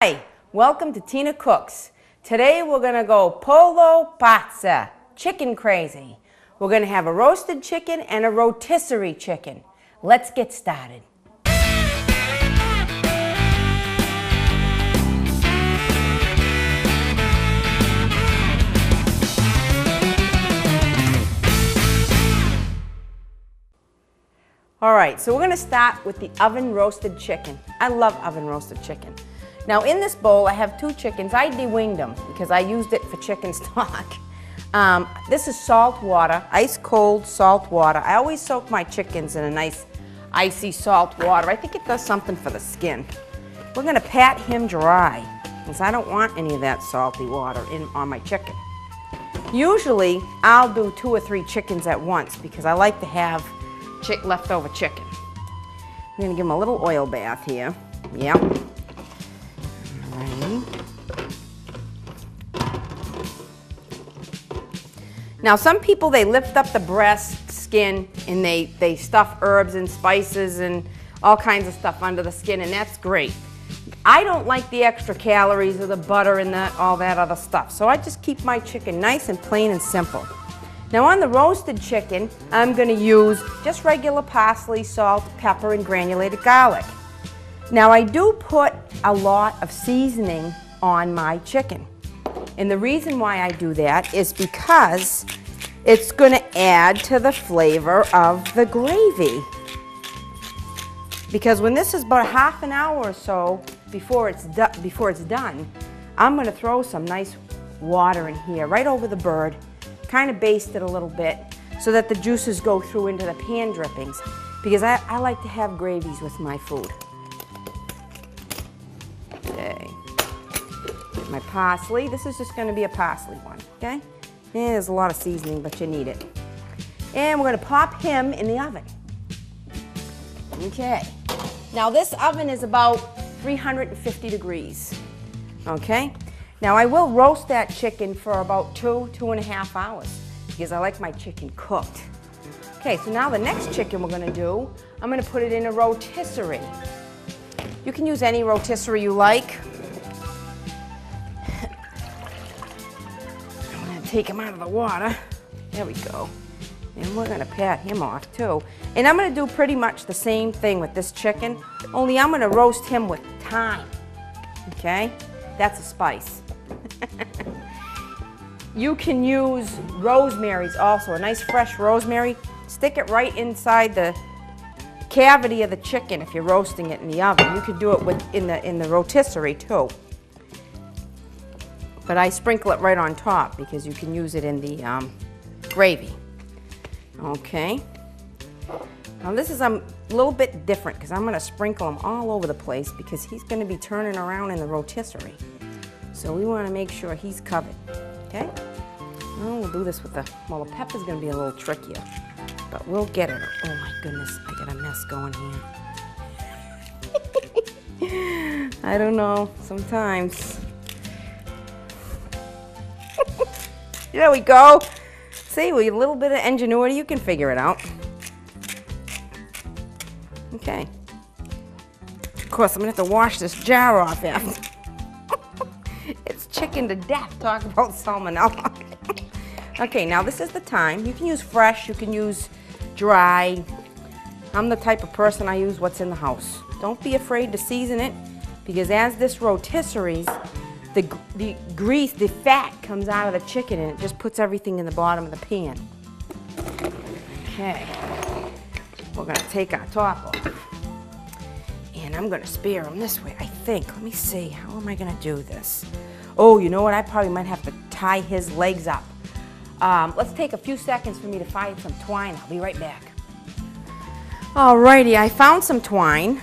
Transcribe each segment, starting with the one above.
Hi, welcome to Tina Cooks. Today we're gonna go polo pazza, chicken crazy. We're gonna have a roasted chicken and a rotisserie chicken. Let's get started. All right, so we're gonna start with the oven roasted chicken. I love oven roasted chicken. Now in this bowl, I have two chickens. I de-winged them because I used it for chicken stock. Um, this is salt water, ice cold salt water. I always soak my chickens in a nice icy salt water. I think it does something for the skin. We're gonna pat him dry because I don't want any of that salty water in on my chicken. Usually, I'll do two or three chickens at once because I like to have chick leftover chicken. I'm gonna give him a little oil bath here. Yep. Now some people they lift up the breast skin and they, they stuff herbs and spices and all kinds of stuff under the skin and that's great. I don't like the extra calories or the butter and that all that other stuff. So I just keep my chicken nice and plain and simple. Now on the roasted chicken, I'm going to use just regular parsley, salt, pepper, and granulated garlic. Now I do put a lot of seasoning on my chicken. And the reason why I do that is because it's going to add to the flavor of the gravy. Because when this is about half an hour or so before it's, before it's done, I'm going to throw some nice water in here right over the bird kind of baste it a little bit so that the juices go through into the pan drippings because I, I like to have gravies with my food. Okay. My parsley, this is just going to be a parsley one, okay? There's a lot of seasoning, but you need it. And we're going to pop him in the oven. Okay. Now this oven is about 350 degrees, okay? Now I will roast that chicken for about two, two and a half hours because I like my chicken cooked. Okay, so now the next chicken we're gonna do, I'm gonna put it in a rotisserie. You can use any rotisserie you like. Take him out of the water. There we go. And we're gonna pat him off too. And I'm gonna do pretty much the same thing with this chicken, only I'm gonna roast him with thyme. Okay? That's a spice. you can use rosemary's also, a nice fresh rosemary. Stick it right inside the cavity of the chicken if you're roasting it in the oven. You could do it with in the in the rotisserie too. But I sprinkle it right on top because you can use it in the um, gravy. Okay. Now this is a little bit different because I'm going to sprinkle them all over the place because he's going to be turning around in the rotisserie. So we want to make sure he's covered, okay? Well, we'll do this with the, well, the pepper's going to be a little trickier, but we'll get it. Oh my goodness, I got a mess going here. I don't know, sometimes. There we go. See, with a little bit of ingenuity, you can figure it out. Okay. Of course, I'm gonna have to wash this jar off after it's chicken to death. Talk about salmonella. okay, now this is the time. You can use fresh, you can use dry. I'm the type of person I use what's in the house. Don't be afraid to season it because as this rotisseries, the, the grease, the fat comes out of the chicken and it just puts everything in the bottom of the pan. Okay, we're gonna take our top off. And I'm gonna spare them this way, I think. Let me see, how am I gonna do this? Oh, you know what? I probably might have to tie his legs up. Um, let's take a few seconds for me to find some twine. I'll be right back. Alrighty, I found some twine.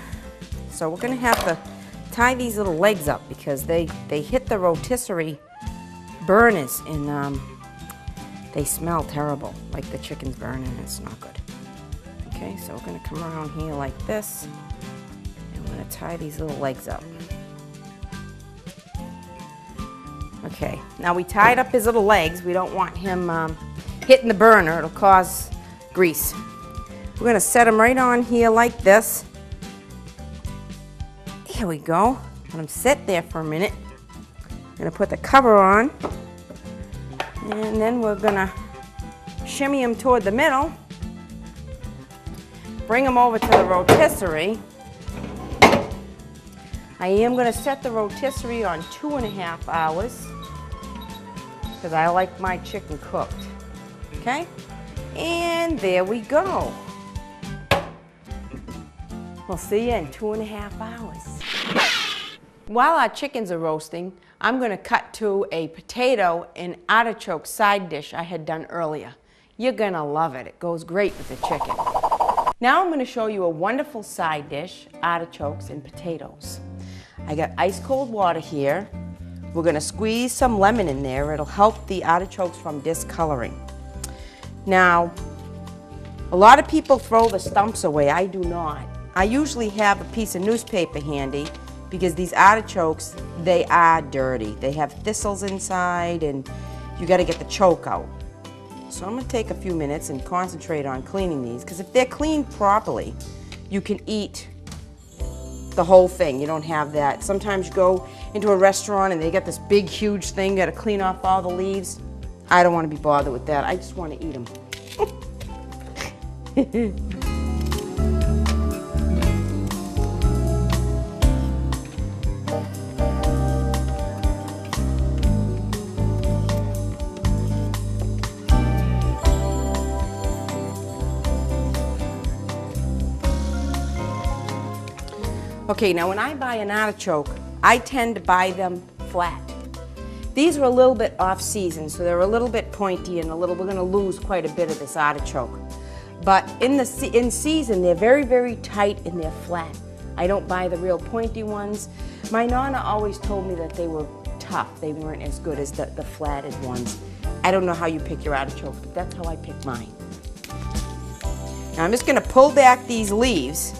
So we're gonna have to tie these little legs up because they, they hit the rotisserie burners and um, they smell terrible, like the chicken's burning. It's not good. Okay, so we're gonna come around here like this and we're gonna tie these little legs up. Okay, now we tied up his little legs. We don't want him um, hitting the burner. It'll cause grease. We're gonna set him right on here like this. Here we go. Let them sit there for a minute. I'm gonna put the cover on. And then we're gonna shimmy them toward the middle. Bring them over to the rotisserie. I am gonna set the rotisserie on two and a half hours because I like my chicken cooked. Okay? And there we go. We'll see you in two and a half hours. While our chickens are roasting, I'm going to cut to a potato and artichoke side dish I had done earlier. You're going to love it. It goes great with the chicken. Now I'm going to show you a wonderful side dish, artichokes and potatoes. I got ice cold water here. We're going to squeeze some lemon in there. It'll help the artichokes from discoloring. Now, a lot of people throw the stumps away. I do not. I usually have a piece of newspaper handy because these artichokes, they are dirty. They have thistles inside and you got to get the choke out. So I'm to take a few minutes and concentrate on cleaning these because if they're cleaned properly, you can eat the whole thing. You don't have that. Sometimes you go into a restaurant and they got this big, huge thing, you got to clean off all the leaves. I don't want to be bothered with that. I just want to eat them. Okay, now when I buy an artichoke, I tend to buy them flat. These are a little bit off season, so they're a little bit pointy and a little, we're gonna lose quite a bit of this artichoke. But in, the, in season, they're very, very tight and they're flat. I don't buy the real pointy ones. My Nana always told me that they were tough. They weren't as good as the, the flatted ones. I don't know how you pick your artichoke, but that's how I pick mine. Now I'm just gonna pull back these leaves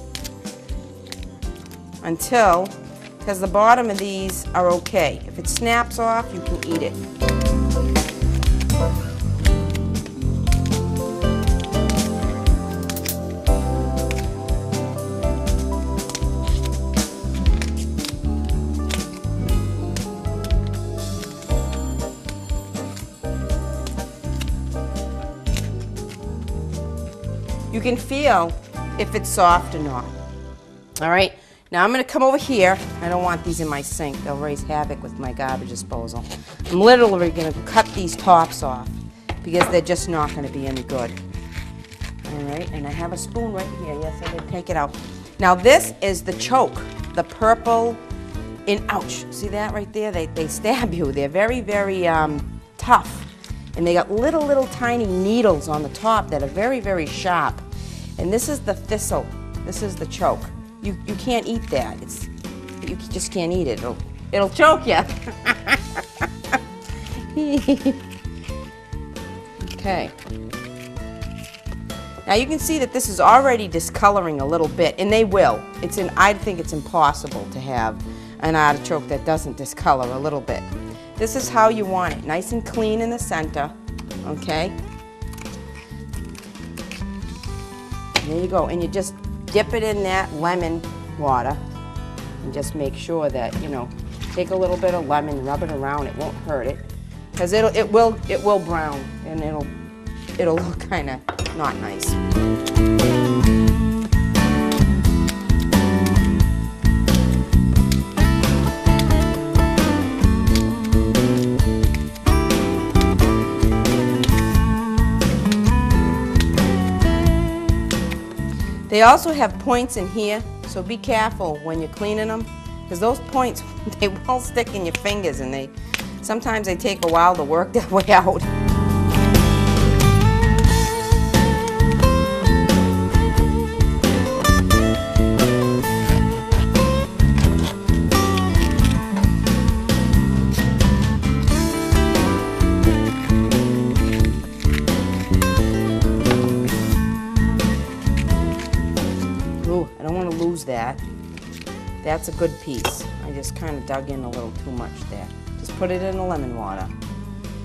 until, because the bottom of these are okay. If it snaps off, you can eat it. You can feel if it's soft or not. All right, now I'm going to come over here. I don't want these in my sink. They'll raise havoc with my garbage disposal. I'm literally going to cut these tops off because they're just not going to be any good. All right, and I have a spoon right here. Yes, I did take it out. Now this is the choke, the purple in, ouch, see that right there? They, they stab you. They're very, very um, tough. And they got little, little tiny needles on the top that are very, very sharp. And this is the thistle. This is the choke. You, you can't eat that. It's, you just can't eat it. It'll, it'll choke you. okay. Now you can see that this is already discoloring a little bit, and they will. It's an, I think it's impossible to have an artichoke that doesn't discolor a little bit. This is how you want it, nice and clean in the center, okay? And there you go, and you just dip it in that lemon water and just make sure that, you know, take a little bit of lemon, rub it around, it won't hurt it. Because it'll it will it will brown and it'll it'll look kinda not nice. They also have points in here, so be careful when you're cleaning them, because those points, they will stick in your fingers and they, sometimes they take a while to work their way out. That's a good piece. I just kind of dug in a little too much there. Just put it in the lemon water.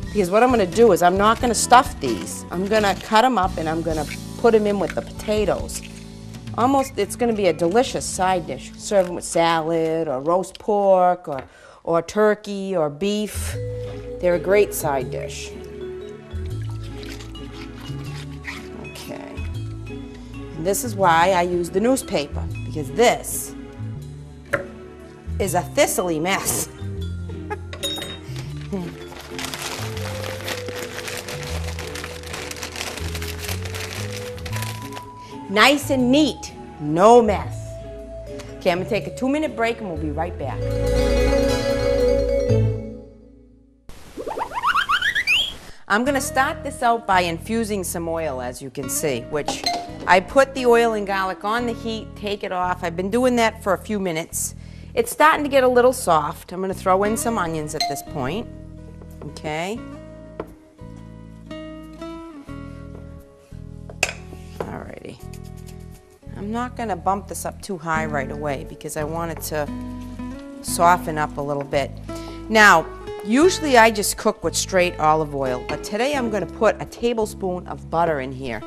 Because what I'm going to do is I'm not going to stuff these. I'm going to cut them up and I'm going to put them in with the potatoes. almost, it's gonna be a delicious side dish. Serve them with salad or roast pork or, or turkey or beef. They're a great side dish. Okay. And this is why I use the newspaper, because this is a thistly mess. nice and neat, no mess. Okay, I'm gonna take a two minute break and we'll be right back. I'm gonna start this out by infusing some oil, as you can see, which I put the oil and garlic on the heat, take it off. I've been doing that for a few minutes. It's starting to get a little soft. I'm gonna throw in some onions at this point, okay? Alrighty. I'm not gonna bump this up too high right away because I want it to soften up a little bit. Now, usually I just cook with straight olive oil, but today I'm gonna put a tablespoon of butter in here.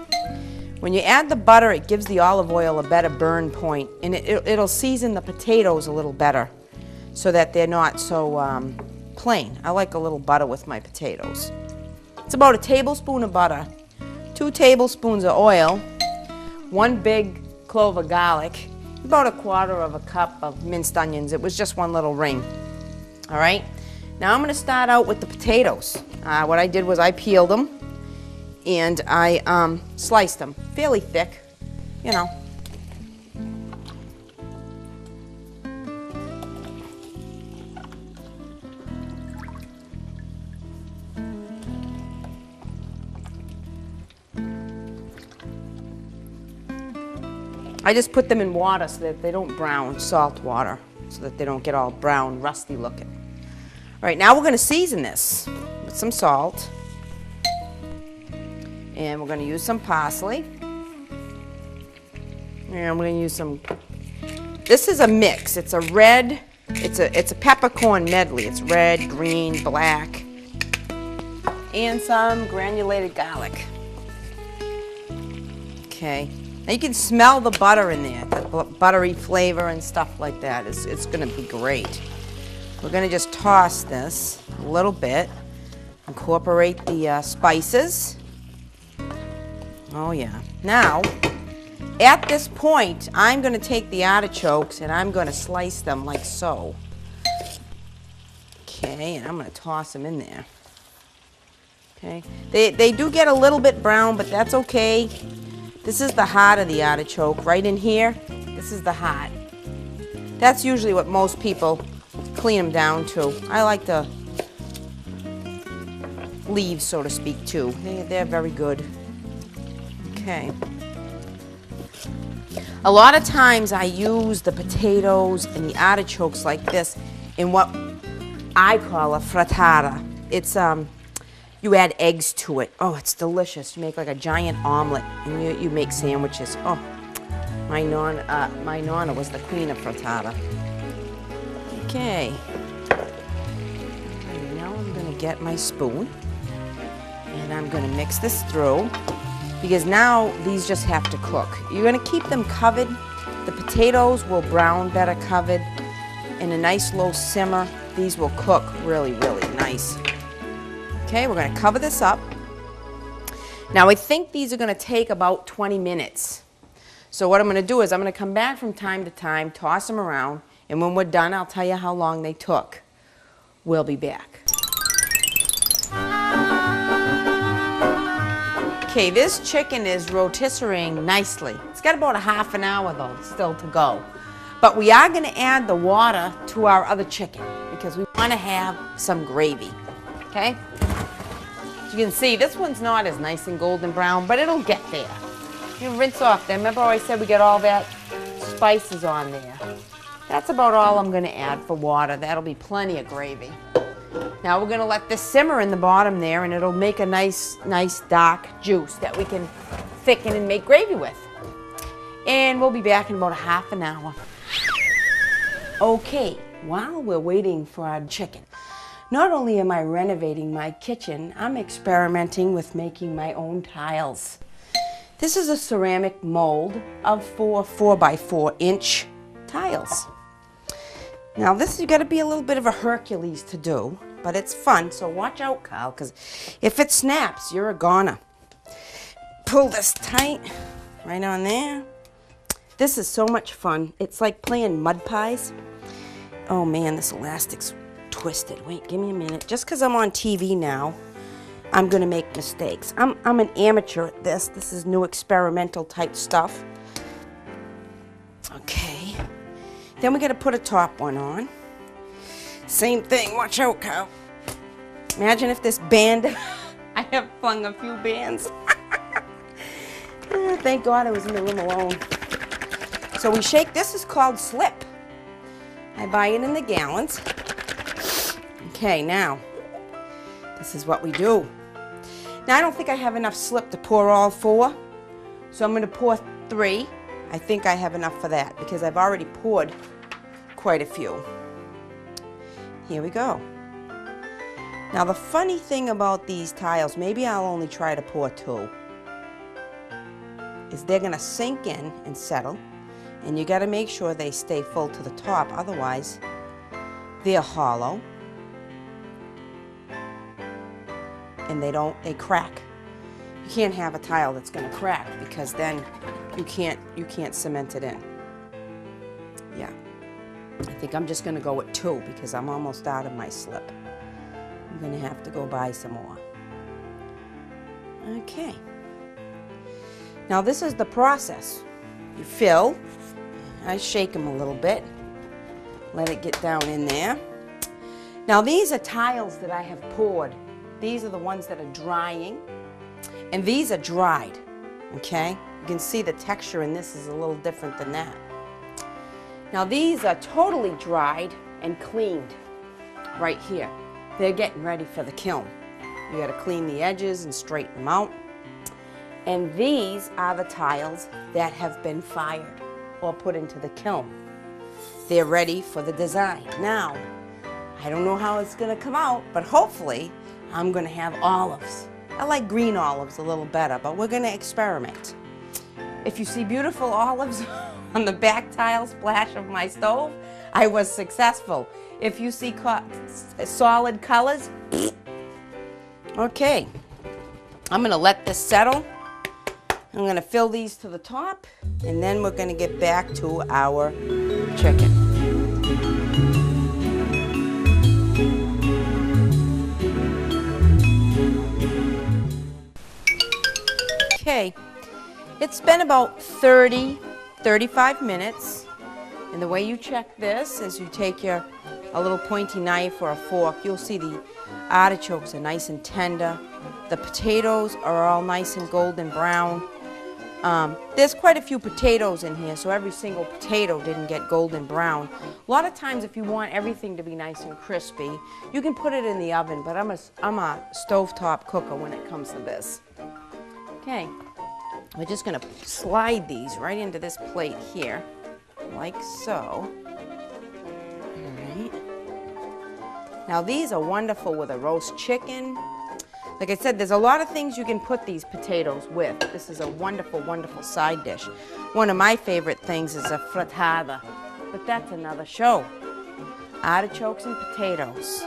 When you add the butter, it gives the olive oil a better burn point, and it, will season the potatoes a little better so that they're not so um, plain. I like a little butter with my potatoes. It's about a tablespoon of butter, two tablespoons of oil, one big clove of garlic, about a quarter of a cup of minced onions. It was just one little ring. All right. Now I'm going to start out with the potatoes. Uh, what I did was I peeled them and I um, sliced them fairly thick, you know. I just put them in water so that they don't brown, salt water, so that they don't get all brown, rusty looking. All right, now we're going to season this with some salt. And we're going to use some parsley. And we're going to use some, this is a mix. It's a red, it's a, it's a peppercorn medley. It's red, green, black, and some granulated garlic. Okay. Now you can smell the butter in there, the buttery flavor and stuff like that. It's, it's going to be great. We're going to just toss this a little bit, incorporate the uh, spices. Oh yeah. Now, at this point, I'm going to take the artichokes and I'm going to slice them like so. Okay, and I'm going to toss them in there. Okay, they, they do get a little bit brown, but that's okay. This is the heart of the artichoke. Right in here, this is the heart. That's usually what most people clean them down to. I like the leaves, so to speak, too. They, they're very good. Okay. A lot of times I use the potatoes and the artichokes like this in what I call a frittata. It's um, you add eggs to it. Oh, it's delicious. You make like a giant omelet and you, you make sandwiches. Oh, my nonna, uh, my nonna was the queen of frittata. Okay. And now I'm gonna get my spoon and I'm gonna mix this through because now these just have to cook. You're gonna keep them covered. The potatoes will brown better covered in a nice low simmer. These will cook really, really nice. Okay, we're going to cover this up. Now I think these are going to take about 20 minutes. So what I'm going to do is I'm going to come back from time to time, toss them around, and when we're done, I'll tell you how long they took. We'll be back. Okay, this chicken is rotisserieing nicely. It's got about a half an hour though still to go. But we are going to add the water to our other chicken because we want to have some gravy. Okay? As you can see, this one's not as nice and golden brown, but it'll get there. You rinse off them. Remember I said we got all that spices on there. That's about all I'm going to add for water. That'll be plenty of gravy. Now we're going to let this simmer in the bottom there and it'll make a nice, nice dark juice that we can thicken and make gravy with. And we'll be back in about a half an hour. Okay, while we're waiting for our chicken, not only am I renovating my kitchen, I'm experimenting with making my own tiles. This is a ceramic mold of four 4 by 4 inch tiles. Now this you got to be a little bit of a Hercules to do, but it's fun, so watch out, Kyle, because if it snaps, you're a goner. Pull this tight, right on there. This is so much fun. It's like playing mud pies. Oh man, this elastic's twisted. Wait, give me a minute. Just because I'm on TV now, I'm going to make mistakes. I'm, I'm an amateur at this. This is new experimental type stuff. Okay. Then we got to put a top one on. Same thing. Watch out, Kyle. Imagine if this band... I have flung a few bands. Oh, thank God I was in the room alone. So we shake. This is called slip. I buy it in the gallons. Okay, now, this is what we do. Now, I don't think I have enough slip to pour all four, so I'm going to pour three. I think I have enough for that because I've already poured quite a few. Here we go. Now, the funny thing about these tiles, maybe I'll only try to pour two, is they're to sink in and settle, and you got to make sure they stay full to the top, otherwise they're hollow and they don't, they crack. You can't have a tile that's to crack because then you can't, you can't cement it in. Think I'm just going to go with two because I'm almost out of my slip. I'm going to have to go buy some more. Okay. Now this is the process. You fill, I shake them a little bit, let it get down in there. Now these are tiles that I have poured these are the ones that are drying. And these are dried, okay? You can see the texture in this is a little different than that. Now these are totally dried and cleaned right here. They're getting ready for the kiln. You gotta clean the edges and straighten them out. And these are the tiles that have been fired or put into the kiln. They're ready for the design. Now, I don't know how it's gonna come out, but hopefully I'm to have olives. I like green olives a little better, but we're to experiment. If you see beautiful olives on the back tile splash of my stove, I was successful. If you see solid colors, okay. I'm to let this settle. I'm to fill these to the top, and then we're to get back to our chicken. Okay, it's been about 30, 35 minutes. And the way you check this is you take your a little pointy knife or a fork. You'll see the artichokes are nice and tender. The potatoes are all nice and golden brown. Um, there's quite a few potatoes in here, so every single potato didn't get golden brown. A lot of times if you want everything to be nice and crispy, you can put it in the oven, but I'm a, I'm a stovetop cooker when it comes to this. Okay, we're just to slide these right into this plate here, like so. Now these are wonderful with a roast chicken. Like I said, there's a lot of things you can put these potatoes with. This is a wonderful, wonderful side dish. One of my favorite things is a frittata, but that's another show. Artichokes and potatoes.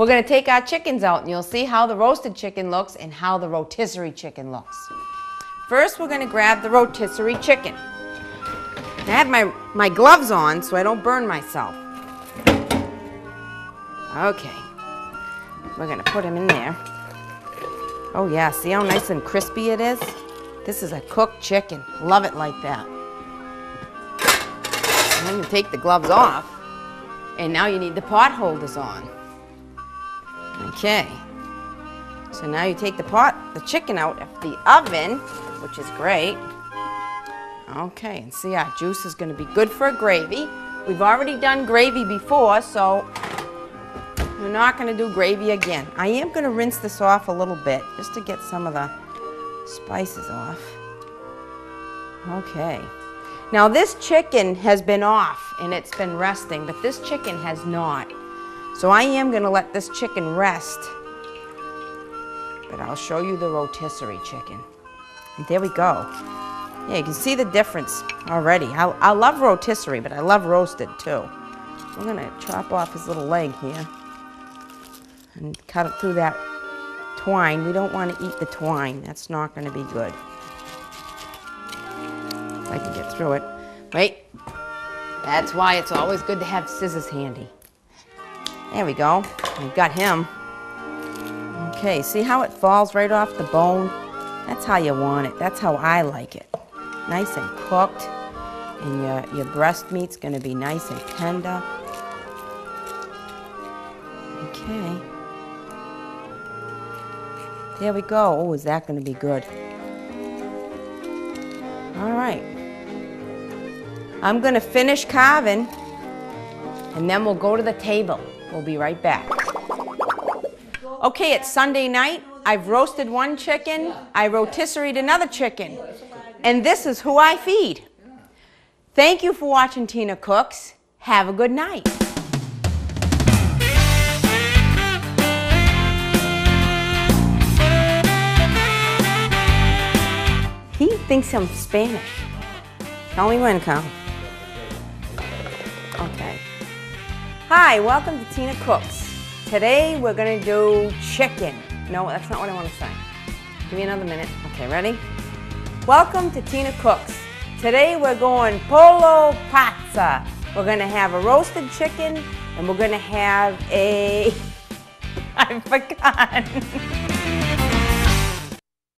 We're going to take our chickens out and you'll see how the roasted chicken looks and how the rotisserie chicken looks. First, we're going to grab the rotisserie chicken. I have my, my gloves on so I don't burn myself. Okay. We're going to put them in there. Oh yeah, see how nice and crispy it is? This is a cooked chicken. Love it like that. I'm gonna take the gloves off. And now you need the pot holders on. Okay. So now you take the pot, the chicken out of the oven, which is great. Okay, and see our juice is going to be good for a gravy. We've already done gravy before, so we're not going to do gravy again. I am going to rinse this off a little bit just to get some of the spices off. Okay. Now this chicken has been off and it's been resting, but this chicken has not. So I am going to let this chicken rest but I'll show you the rotisserie chicken. And there we go. Yeah, you can see the difference already. I, I love rotisserie, but I love roasted too. I'm gonna chop off his little leg here and cut it through that twine. We don't want to eat the twine. That's not going to be good. If I can get through it. Wait. That's why it's always good to have scissors handy. There we go. We've got him. Okay, see how it falls right off the bone? That's how you want it. That's how I like it. Nice and cooked. And your, your breast meat's going to be nice and tender. Okay. There we go. Oh, is that going to be good? All right. I'm going to finish carving and then we'll go to the table. We'll be right back. Okay, it's Sunday night. I've roasted one chicken. I rotisseried another chicken. And this is who I feed. Thank you for watching Tina Cooks. Have a good night. He thinks I'm Spanish. Tell me when, Kyle. Hi, welcome to Tina Cooks. Today we're gonna do chicken. No, that's not what I want to say. Give me another minute. Okay, ready? Welcome to Tina Cooks. Today we're going polo pazza. We're gonna have a roasted chicken and we're gonna have a, I forgot.